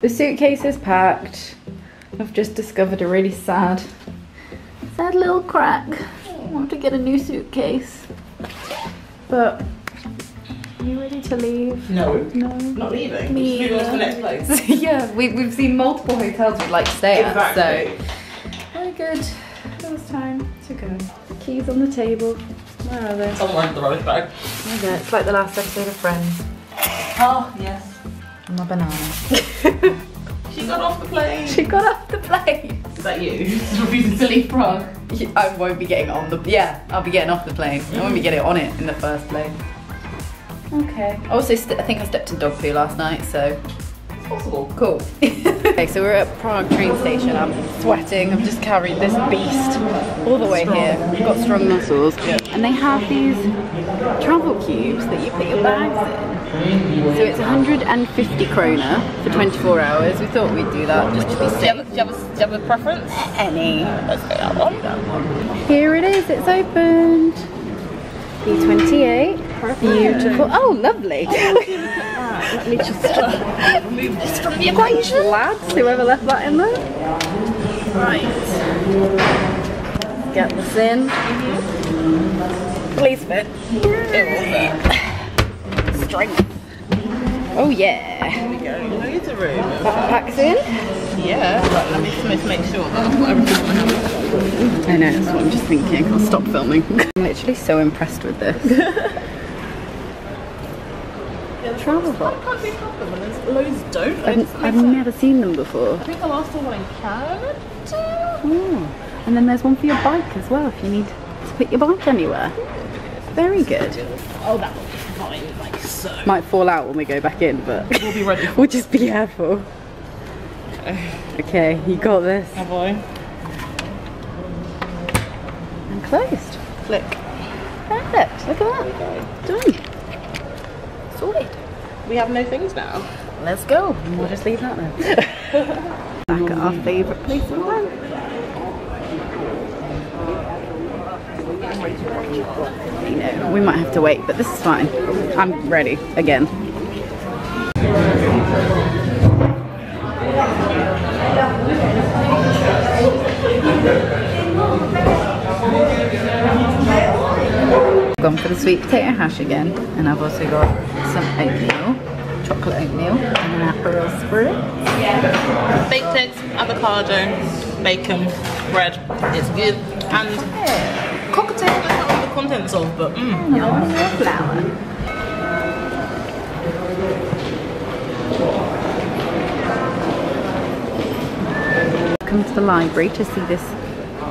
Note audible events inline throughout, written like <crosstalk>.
The suitcase is packed. I've just discovered a really sad, sad little crack. I want to get a new suitcase. But, are you ready to leave? No. No. Not leaving. Me Just moving on to the next place. <laughs> yeah, we, we've seen multiple hotels we'd like to stay at, so very good. It was time to go. Keys on the table. Where are they? Someone the rubbish bag. Okay, it's like the last episode of Friends. Oh, yes. My banana. <laughs> She got off the plane. she got off the plane. Is that you? Just refusing to leave Prague. I won't be getting on the. Yeah, I'll be getting off the plane. I won't be getting on it in the first place. Okay. Also, I think I stepped in dog poo last night, so It's possible. cool. <laughs> okay, so we're at Prague train station. I'm sweating. I've just carried this beast all the way here. I've got strong muscles. And they have these travel cubes that you put your bags in. So it's 150 krona for 24 hours. We thought we'd do that just to be Do you, have a, do, you have a, you have a preference? Any. Let's go that one. Here it is, it's opened. B28. Beautiful. Oh, lovely. <laughs> Let me just uh, remove this from the equation. Lads, whoever left that in there. Right. Get this in. Please fit. It will fit. Strength. Oh yeah. There we go. Loads of room. Backpacks in. Yeah, but let me just make sure that I've got everything I. I know, that's what I'm just thinking. I'll stop filming. <laughs> I'm literally so impressed with this. <laughs> Travel box. Can't be a problem, and there's loads don't. I've, I've never seen them before. I think the last one in Canada. Oh. And then there's one for your bike as well if you need to put your bike anywhere. Very good. Oh, that will be fine, like so. Might fall out when we go back in, but We'll be ready. <laughs> we'll just be careful. Okay, you got this. Have I? And closed. Click. Perfect. Look at that. Done. Sorted. We have no things now. Let's go. We'll just leave that there. <laughs> Back at our favourite place we went. You know, we might have to wait, but this is fine. I'm ready again. Gone for the sweet potato hash again, and I've also got some oatmeal, chocolate oatmeal, and an Aperol spritz. Baked eggs, avocado, bacon, bread. It's good. And cocktail, I don't know the contents of, but mm. Yum. flour. Come to the library to see this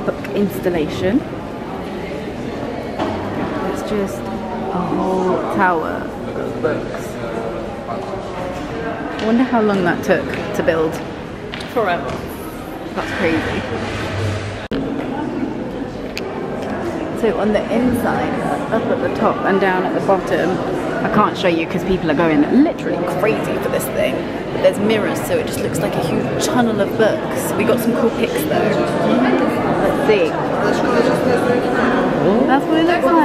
book installation. Just a whole tower of books. I wonder how long that took to build. forever. That's crazy. So on the inside, up at the top and down at the bottom, I can't show you because people are going literally crazy for this thing. But there's mirrors, so it just looks like a huge tunnel of books. We got some cool pics though. Let's see.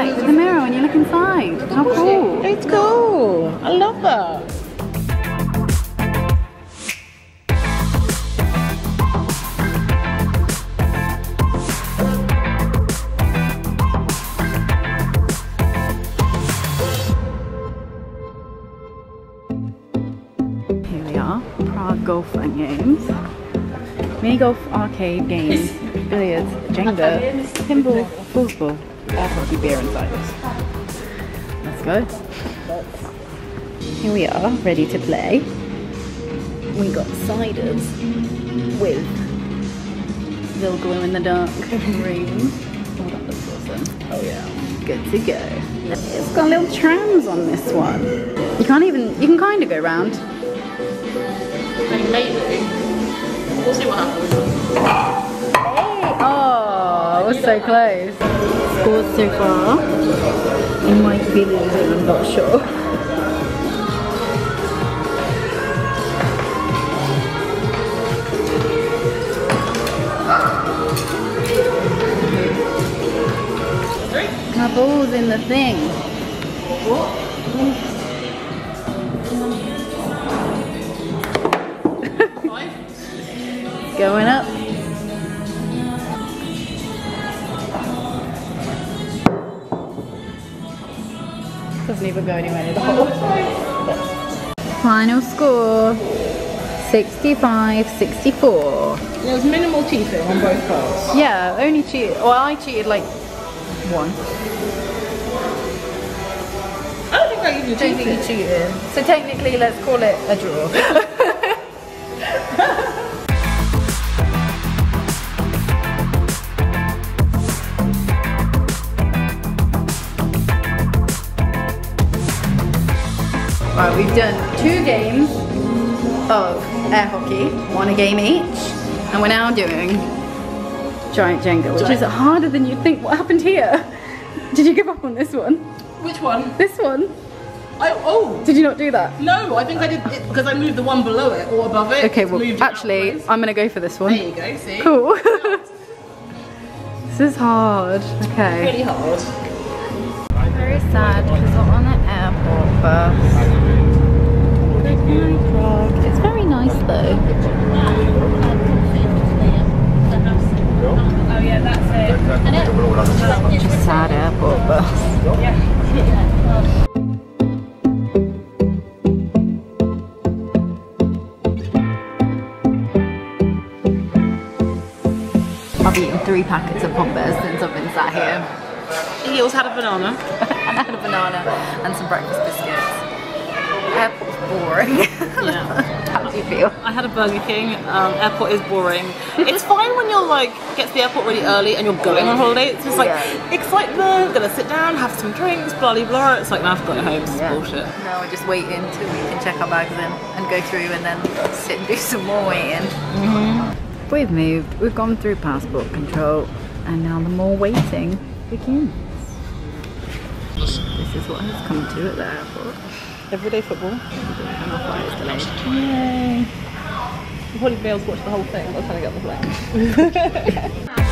That's what it looks like, the mirror when you look inside. How cool. It's cool. I love that. Here we are, Prague Golf and Games. Mini golf arcade games, <laughs> billiards, Jenga, pinball, foosball, air hockey, beer and ciders. Let's go. Here we are, ready to play. We got ciders with little glow in the dark rings. Oh, that looks awesome. Oh yeah. Good to go. It's got little trams on this one. You can't even, you can kind of go round. Maybe we'll see what happens. Oh, was so close. Scores so far. In my feelings, I'm not sure. My ball's in the thing. going up. Even go anywhere near the hole. Final score 65 64. There was minimal cheating on both parts. Yeah, only cheated. Well, I cheated like one. I don't think I even don't think cheated. you cheated. So technically, let's call it a draw. <laughs> Right, we've done two games of air hockey, one a game each, and we're now doing giant Jenga, which is harder than you'd think. What happened here? Did you give up on this one? Which one? This one? I, oh, Did you not do that? no, I think I did it because I moved the one below it or above it. Okay, It's well, actually. I'm gonna go for this one. There you go, see? Cool. <laughs> this is hard. Okay. Pretty hard. Very sad because an. It's very nice though. Oh yeah, that's it. Just sad airport bus. I've eaten three packets of Pom-Bears since I've been sat here. He also had a banana. <laughs> <laughs> and I had a banana and some breakfast biscuits. Airport's boring. Yeah. <laughs> How do you feel? I had a Burger King. Um, airport is boring. It's fine when you're like get to the airport really early and you're going on holiday. It's just like Yeah. excitement, gonna sit down, have some drinks, blah blah blah. It's like now I've got home. It's Yeah. bullshit. No, we're just waiting till we can check our bags in and go through and then sit and do <laughs> some more waiting. We've moved, we've gone through passport control and now the more waiting begins. This is what has come to at the airport. Everyday football. And our flight is delayed. Yay. You probably be able to watch the whole thing by the time I get off the plane. <laughs>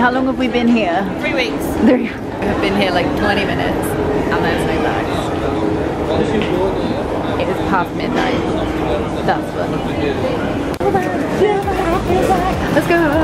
how long have we been here? Three weeks. Three. We've been here like 20 minutes and there's no bags. It is past midnight. That's fun. Let's go.